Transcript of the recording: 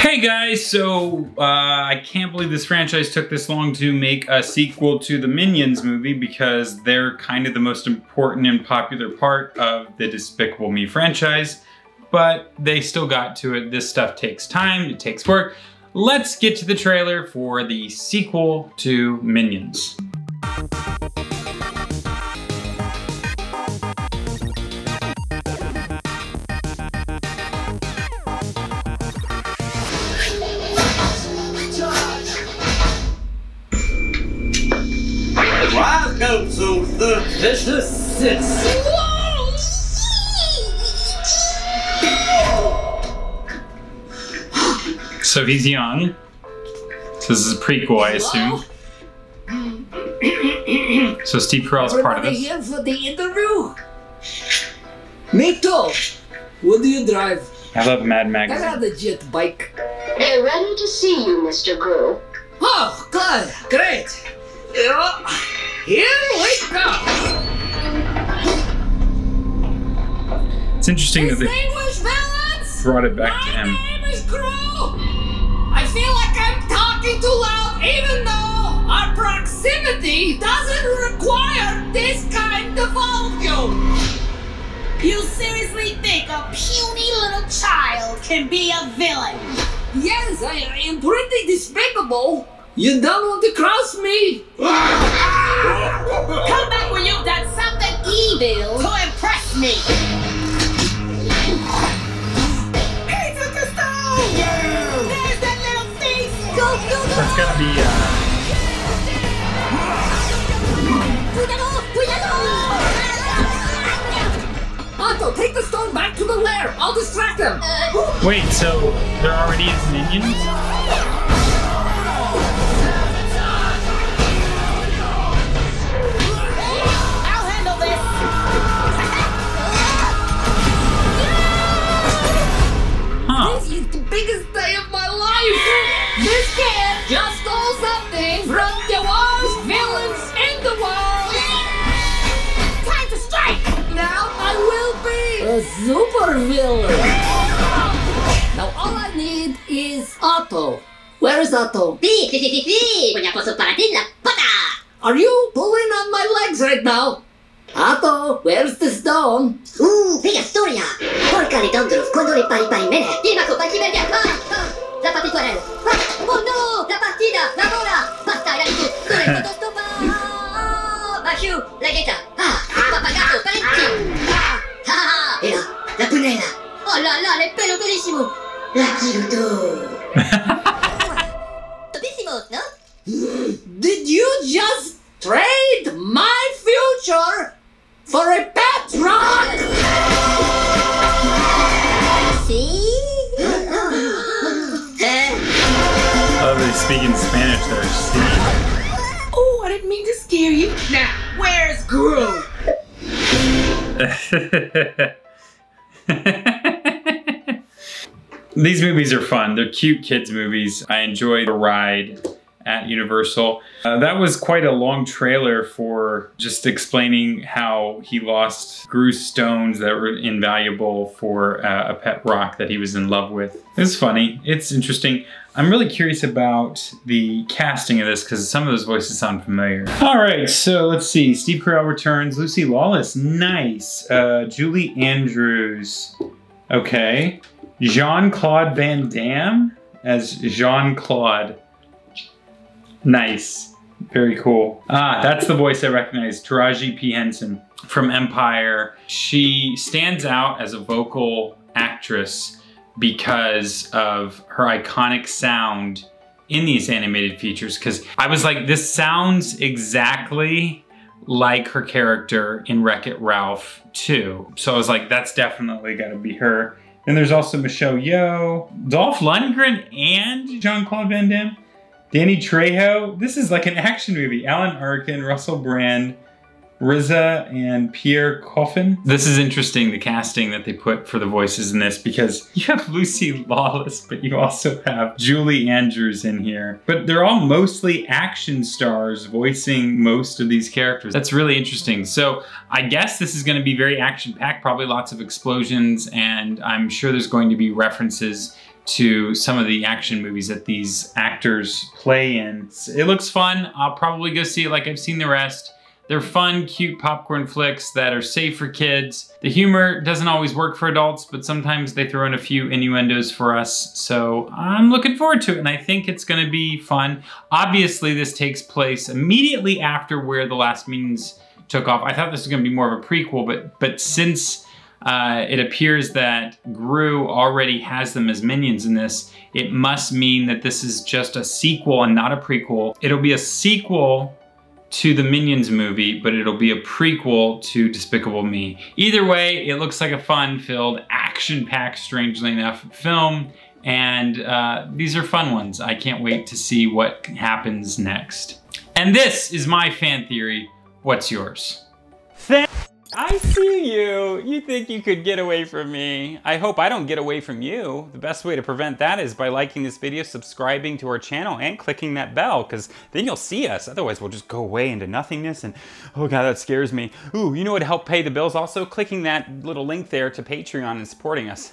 Hey guys, so uh, I can't believe this franchise took this long to make a sequel to the Minions movie because they're kind of the most important and popular part of the Despicable Me franchise, but they still got to it. This stuff takes time, it takes work. Let's get to the trailer for the sequel to Minions. Welcome to the Vicious Six. So he's young. So this is a prequel, I assume. So Steve Carell's part of Everybody this. here for the interview? Me too. What do you drive? I love Mad I Magazine. got a jet bike. They're ready to see you, Mr. Gru. Oh, good. Great. Yeah. Here we go. It's interesting that they Distinguished villains. brought it back to him. My him. name is Gru. I feel like I'm talking too loud, even though our proximity doesn't require this kind of volume. You seriously think a puny little child can be a villain? Yes, I am pretty despicable. You don't want to cross me? Come back when you've done something evil to impress me. He took the stone! There's that little thief! Go, go, go! That's gotta be, uh, Otto, take the stone back to the lair. I'll distract them. wait, so there already is Minions? Super villain. Now all I need is Otto. Where is Otto? Vogliamo posso pararti la pata! Are you pulling on my legs right now? Otto, where's the stone? Uh, figa storia! Porca ridondolo, quando ripari pari bene! Prima colpa chi vede! Ah, ah, la particolare! Oh no! La partita! La vola! Basta, era di tu! Dove sto pa... Basciù, la ghetta! Ah, papagato, la punella! Oh là là, le pelo bellissimo! La chiruto! Topissimo, no? Did you just trade my future for a pet rock? See? Eh, Oh, they speak in Spanish there. See? Oh, I didn't mean to scare you. Now, where's Gru? These movies are fun. They're cute kids movies. I enjoy the ride at Universal. Uh, that was quite a long trailer for just explaining how he lost grew stones that were invaluable for uh, a pet rock that he was in love with. It's funny. It's interesting. I'm really curious about the casting of this because some of those voices sound familiar. All right, so let's see. Steve Carell returns. Lucy Lawless, nice. Uh, Julie Andrews, okay. Jean Claude Van Damme as Jean Claude. Nice. Very cool. Ah, that's the voice I recognize. Taraji P. Henson from Empire. She stands out as a vocal actress because of her iconic sound in these animated features. Because I was like, this sounds exactly like her character in Wreck It Ralph 2. So I was like, that's definitely gotta be her. And there's also Michelle Yeoh, Dolph Lundgren, and Jean Claude Van Damme. Danny Trejo. This is like an action movie. Alan Arkin, Russell Brand, RZA, and Pierre Coffin. This is interesting, the casting that they put for the voices in this, because you have Lucy Lawless, but you also have Julie Andrews in here. But they're all mostly action stars voicing most of these characters. That's really interesting. So I guess this is gonna be very action-packed, probably lots of explosions, and I'm sure there's going to be references to some of the action movies that these actors play in. It looks fun. I'll probably go see it like I've seen the rest. They're fun, cute popcorn flicks that are safe for kids. The humor doesn't always work for adults, but sometimes they throw in a few innuendos for us. So I'm looking forward to it and I think it's gonna be fun. Obviously this takes place immediately after where the last Minions took off. I thought this was gonna be more of a prequel, but, but since uh, it appears that Gru already has them as minions in this, it must mean that this is just a sequel and not a prequel. It'll be a sequel to the Minions movie, but it'll be a prequel to Despicable Me. Either way, it looks like a fun-filled, action-packed, strangely enough, film, and uh, these are fun ones. I can't wait to see what happens next. And this is my fan theory. What's yours? I see you. You think you could get away from me. I hope I don't get away from you. The best way to prevent that is by liking this video, subscribing to our channel, and clicking that bell, because then you'll see us. Otherwise, we'll just go away into nothingness, and oh god, that scares me. Ooh, you know what help pay the bills? Also, clicking that little link there to Patreon and supporting us.